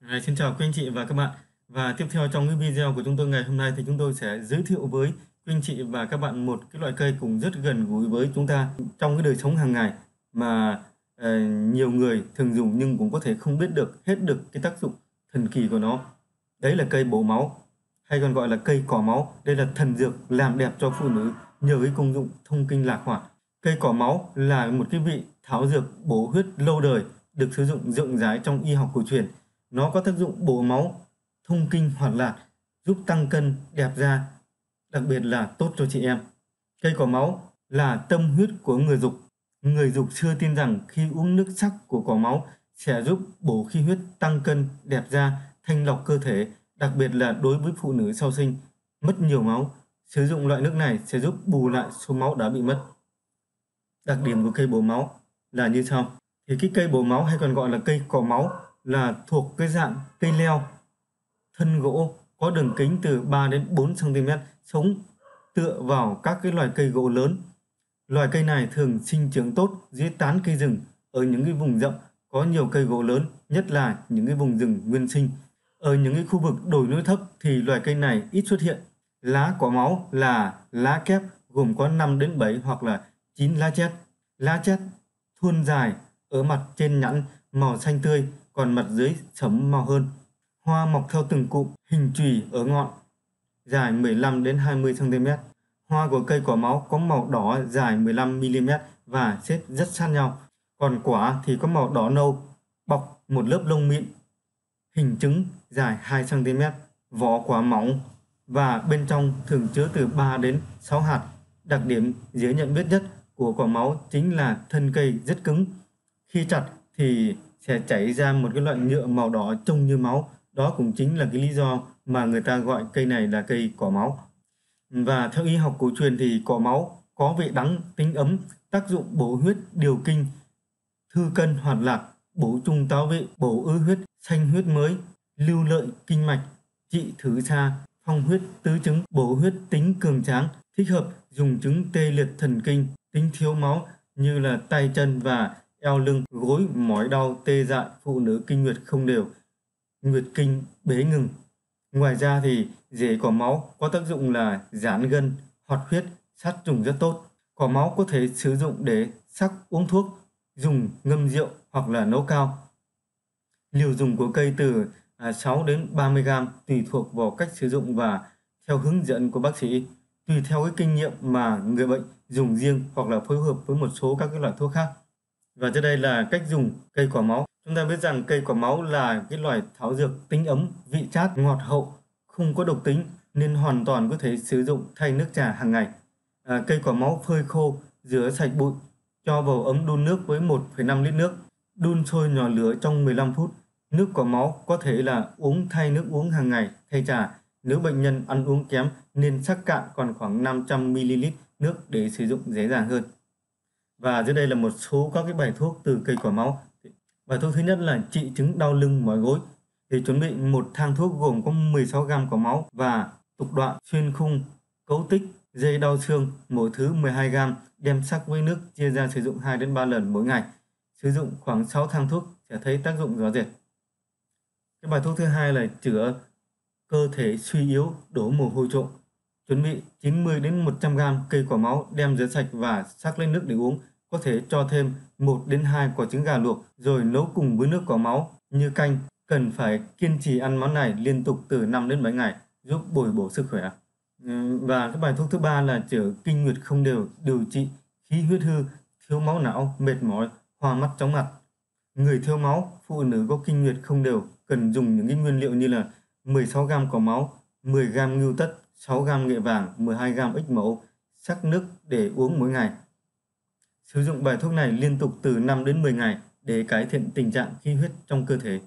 À, xin chào quý anh chị và các bạn. Và tiếp theo trong cái video của chúng tôi ngày hôm nay thì chúng tôi sẽ giới thiệu với quý anh chị và các bạn một cái loại cây cũng rất gần gũi với chúng ta trong cái đời sống hàng ngày mà uh, nhiều người thường dùng nhưng cũng có thể không biết được hết được cái tác dụng thần kỳ của nó. Đấy là cây bổ máu hay còn gọi là cây cỏ máu. Đây là thần dược làm đẹp cho phụ nữ nhờ cái công dụng thông kinh lạc hỏa. Cây cỏ máu là một cái vị thảo dược bổ huyết lâu đời được sử dụng rộng rãi trong y học cổ truyền nó có tác dụng bổ máu, thông kinh hoạt lạc, giúp tăng cân, đẹp da, đặc biệt là tốt cho chị em. Cây cỏ máu là tâm huyết của người dục. Người dục xưa tin rằng khi uống nước sắc của cỏ máu sẽ giúp bổ khí huyết, tăng cân, đẹp da, thanh lọc cơ thể, đặc biệt là đối với phụ nữ sau sinh mất nhiều máu. Sử dụng loại nước này sẽ giúp bù lại số máu đã bị mất. Đặc điểm của cây bổ máu là như sau. Thì cái cây bổ máu hay còn gọi là cây cỏ máu là thuộc cái dạng cây leo thân gỗ có đường kính từ 3 đến 4 cm sống tựa vào các cái loài cây gỗ lớn. Loài cây này thường sinh trưởng tốt dưới tán cây rừng ở những cái vùng rộng có nhiều cây gỗ lớn, nhất là những cái vùng rừng nguyên sinh. Ở những cái khu vực đồi núi thấp thì loài cây này ít xuất hiện. Lá quả máu là lá kép gồm có 5 đến 7 hoặc là 9 lá chét. Lá chét thuôn dài ở mặt trên nhẵn màu xanh tươi còn mặt dưới sẫm màu hơn. Hoa mọc theo từng cụm, hình chùy ở ngọn, dài 15 đến 20 cm. Hoa của cây quả máu có màu đỏ dài 15 mm và xếp rất sát nhau. Còn quả thì có màu đỏ nâu, bọc một lớp lông mịn. Hình trứng dài 2 cm, vỏ quả mỏng và bên trong thường chứa từ 3 đến 6 hạt. Đặc điểm dễ nhận biết nhất của quả máu chính là thân cây rất cứng. Khi chặt thì sẽ chảy ra một cái loại nhựa màu đỏ trông như máu. Đó cũng chính là cái lý do mà người ta gọi cây này là cây cỏ máu. Và theo y học cổ truyền thì cỏ máu có vị đắng, tính ấm, tác dụng bổ huyết, điều kinh, thư cân hoạt lạc, bổ trung táo vị, bổ ư huyết, xanh huyết mới, lưu lợi kinh mạch, trị thử xa, phong huyết, tứ chứng, bổ huyết tính cường tráng, thích hợp dùng chứng tê liệt thần kinh, tính thiếu máu như là tay chân và eo lưng, gối, mỏi đau, tê dại, phụ nữ kinh nguyệt không đều, nguyệt kinh bế ngừng. Ngoài ra thì rễ cỏ máu có tác dụng là giãn gân, hoạt huyết, sát trùng rất tốt. Cỏ máu có thể sử dụng để sắc uống thuốc, dùng ngâm rượu hoặc là nấu cao. Liều dùng của cây từ à, 6 đến 30 gram tùy thuộc vào cách sử dụng và theo hướng dẫn của bác sĩ, tùy theo cái kinh nghiệm mà người bệnh dùng riêng hoặc là phối hợp với một số các cái loại thuốc khác. Và trên đây là cách dùng cây quả máu. Chúng ta biết rằng cây quả máu là cái loại thảo dược tính ấm, vị chát, ngọt hậu, không có độc tính nên hoàn toàn có thể sử dụng thay nước trà hàng ngày. À, cây quả máu phơi khô, rửa sạch bụi, cho vào ấm đun nước với 1,5 lít nước, đun sôi nhỏ lửa trong 15 phút. Nước quả máu có thể là uống thay nước uống hàng ngày thay trà. Nếu bệnh nhân ăn uống kém nên sắc cạn còn khoảng 500ml nước để sử dụng dễ dàng hơn. Và dưới đây là một số các cái bài thuốc từ cây cỏ máu. Bài thuốc thứ nhất là trị chứng đau lưng mỏi gối. Thì chuẩn bị một thang thuốc gồm có 16 gram cỏ máu và tục đoạn xuyên khung, cấu tích, dây đau xương, mỗi thứ 12 gram, đem sắc với nước chia ra sử dụng 2 đến 3 lần mỗi ngày. Sử dụng khoảng 6 thang thuốc sẽ thấy tác dụng rõ rệt. Cái bài thuốc thứ hai là chữa cơ thể suy yếu, đổ mồ hôi trộn. Chuẩn bị 90 đến 100 g cây quả máu đem rửa sạch và sắc lên nước để uống. Có thể cho thêm 1 đến 2 quả trứng gà luộc rồi nấu cùng với nước quả máu như canh. Cần phải kiên trì ăn món này liên tục từ 5 đến 7 ngày giúp bồi bổ sức khỏe. Ừ, và cái bài thuốc thứ ba là chữa kinh nguyệt không đều, điều trị khí huyết hư, thiếu máu não, mệt mỏi, hoa mắt chóng mặt. Người thiếu máu, phụ nữ có kinh nguyệt không đều cần dùng những cái nguyên liệu như là 16 g quả máu, 10 g ngưu tất, 6 gram nghệ vàng, 12 gram ích mẫu, sắc nước để uống mỗi ngày. Sử dụng bài thuốc này liên tục từ 5 đến 10 ngày để cải thiện tình trạng khí huyết trong cơ thể.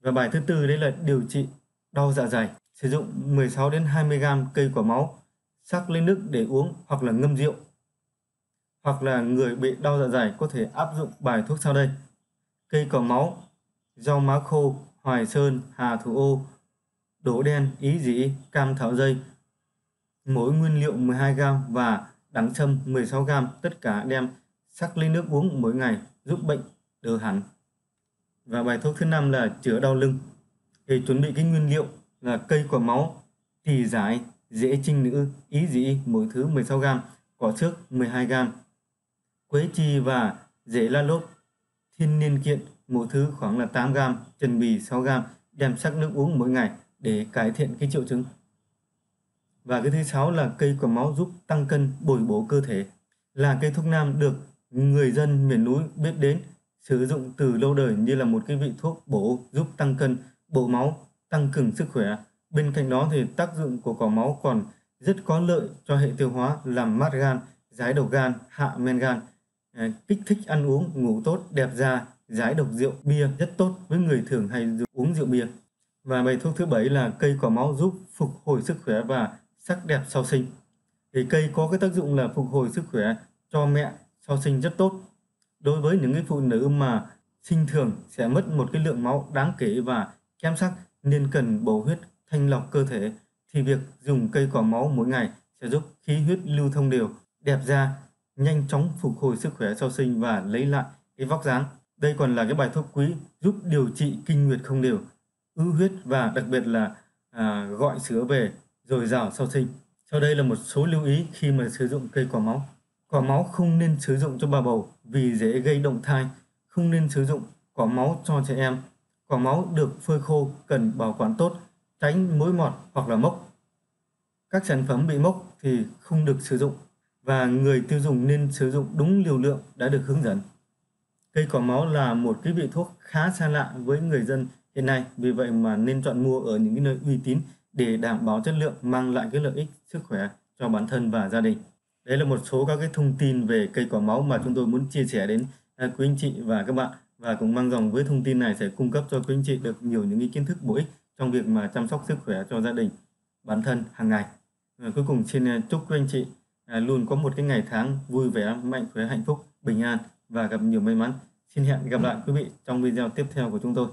Và bài thứ tư đấy là điều trị đau dạ dày. Sử dụng 16 đến 20 gram cây quả máu, sắc lên nước để uống hoặc là ngâm rượu. Hoặc là người bị đau dạ dày có thể áp dụng bài thuốc sau đây. Cây quả máu, rau má khô, hoài sơn, hà thủ ô, đỗ đen, ý dĩ, cam thảo dây. Mỗi nguyên liệu 12g và đắng sâm 16g tất cả đem sắc ly nước uống mỗi ngày giúp bệnh đỡ hẳn. Và bài thuốc thứ năm là chữa đau lưng. Thì chuẩn bị cái nguyên liệu là cây quả máu, tỳ giải, dễ trinh nữ, ý dĩ mỗi thứ 16g, cỏ xước 12g, quế chi và dễ la lốt, thiên niên kiện mỗi thứ khoảng là 8g, trần bì 6g, đem sắc nước uống mỗi ngày để cải thiện cái triệu chứng. Và cái thứ sáu là cây quả máu giúp tăng cân, bồi bổ cơ thể. Là cây thuốc nam được người dân miền núi biết đến, sử dụng từ lâu đời như là một cái vị thuốc bổ giúp tăng cân, bổ máu, tăng cường sức khỏe. Bên cạnh đó thì tác dụng của quả máu còn rất có lợi cho hệ tiêu hóa, làm mát gan, giải độc gan, hạ men gan, kích thích ăn uống, ngủ tốt, đẹp da, giải độc rượu, bia rất tốt với người thường hay uống rượu bia. Và bài thuốc thứ bảy là cây quả máu giúp phục hồi sức khỏe và sắc đẹp sau sinh. Thì cây có cái tác dụng là phục hồi sức khỏe cho mẹ sau sinh rất tốt. Đối với những cái phụ nữ mà sinh thường sẽ mất một cái lượng máu đáng kể và kém sắc nên cần bổ huyết thanh lọc cơ thể thì việc dùng cây quả máu mỗi ngày sẽ giúp khí huyết lưu thông đều, đẹp da, nhanh chóng phục hồi sức khỏe sau sinh và lấy lại cái vóc dáng. Đây còn là cái bài thuốc quý giúp điều trị kinh nguyệt không đều, ứ huyết và đặc biệt là à, gọi sữa về dồi dào sau sinh. Sau đây là một số lưu ý khi mà sử dụng cây quả máu. Quả máu không nên sử dụng cho bà bầu vì dễ gây động thai. Không nên sử dụng quả máu cho trẻ em. Quả máu được phơi khô cần bảo quản tốt, tránh mối mọt hoặc là mốc. Các sản phẩm bị mốc thì không được sử dụng và người tiêu dùng nên sử dụng đúng liều lượng đã được hướng dẫn. Cây quả máu là một cái vị thuốc khá xa lạ với người dân hiện nay, vì vậy mà nên chọn mua ở những cái nơi uy tín để đảm bảo chất lượng mang lại cái lợi ích sức khỏe cho bản thân và gia đình. Đấy là một số các cái thông tin về cây quả máu mà chúng tôi muốn chia sẻ đến à, quý anh chị và các bạn và cũng mang dòng với thông tin này sẽ cung cấp cho quý anh chị được nhiều những cái kiến thức bổ ích trong việc mà chăm sóc sức khỏe cho gia đình, bản thân hàng ngày. Và cuối cùng xin à, chúc quý anh chị à, luôn có một cái ngày tháng vui vẻ, mạnh khỏe, hạnh phúc, bình an và gặp nhiều may mắn. Xin hẹn gặp lại quý vị trong video tiếp theo của chúng tôi.